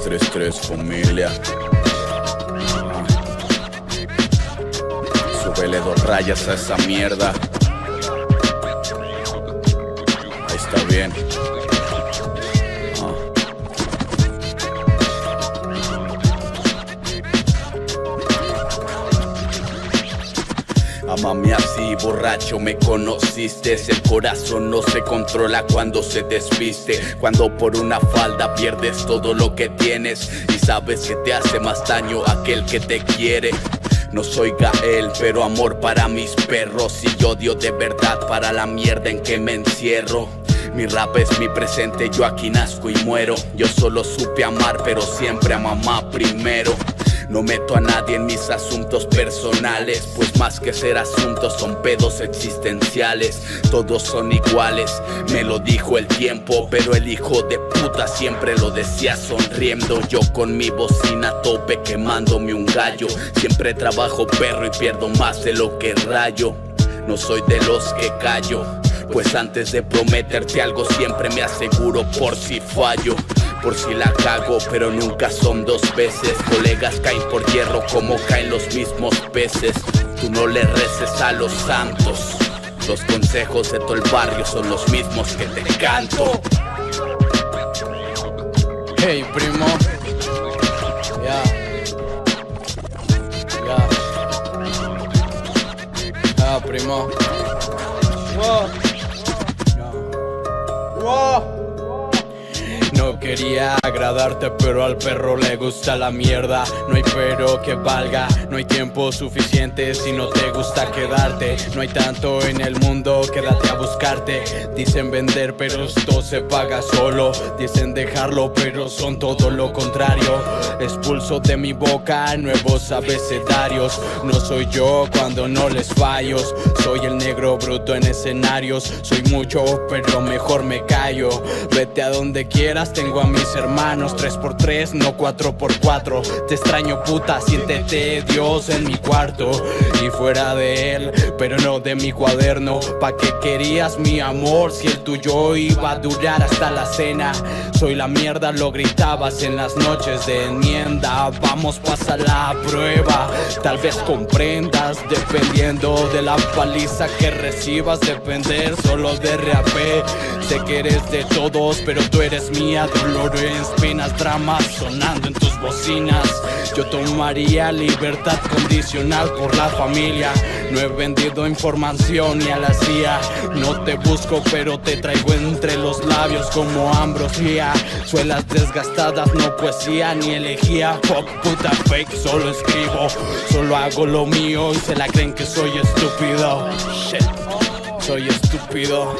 333 familia. Súbele dos rayas a esa mierda. Ahí está bien. Amame así, borracho, me conociste. El corazón no se controla cuando se desviste. Cuando por una falda pierdes todo lo que tienes. Y sabes que te hace más daño aquel que te quiere. No soy Gael, pero amor para mis perros. Y odio de verdad para la mierda en que me encierro. Mi rap es mi presente, yo aquí nazco y muero. Yo solo supe amar, pero siempre a mamá primero. No meto a nadie en mis asuntos personales, pues más que ser asuntos son pedos existenciales. Todos son iguales, me lo dijo el tiempo, pero el hijo de puta siempre lo decía sonriendo. Yo con mi bocina a tope quemándome un gallo. Siempre trabajo perro y pierdo más de lo que rayo. No soy de los que callo. Pues antes de prometerte algo siempre me aseguro por si fallo por si la cago, pero nunca son dos veces. Colegas caen por hierro como caen los mismos peces. Tú no le reces a los santos. Los consejos de todo el barrio son los mismos que te canto. Hey, primo. Ya. Ya. Ya, primo. Quería agradarte, pero al perro le gusta la mierda. No hay pero que valga, no hay tiempo suficiente si no te gusta quedarte. No hay tanto en el mundo, quédate a buscarte. Dicen vender, pero esto se paga solo. Dicen dejarlo, pero son todo lo contrario. Expulso de mi boca nuevos abecedarios. No soy yo cuando no les fallo. Soy el negro bruto en escenarios. Soy mucho, pero mejor me callo. Vete a donde quieras tengo a mis hermanos 3x3, no 4x4 Te extraño puta, siéntete Dios en mi cuarto Y fuera de él, pero no de mi cuaderno. ¿Pa' qué querías mi amor si el tuyo iba a durar hasta la cena? Soy la mierda, lo gritabas en las noches de enmienda. Vamos, pasa la prueba. Tal vez comprendas dependiendo de la paliza que recibas Depender solo de RAP Que eres de todos, pero tú eres mía dolores, penas, dramas sonando en tus bocinas. Yo tomaría libertad condicional por la familia. No he vendido información ni a la CIA. No te busco, pero te traigo entre los labios como ambrosía. Suelas desgastadas, no poesía ni elegía. Fuck puta fake, solo escribo. Solo hago lo mío y se la creen que soy estúpido. Shit, soy estúpido.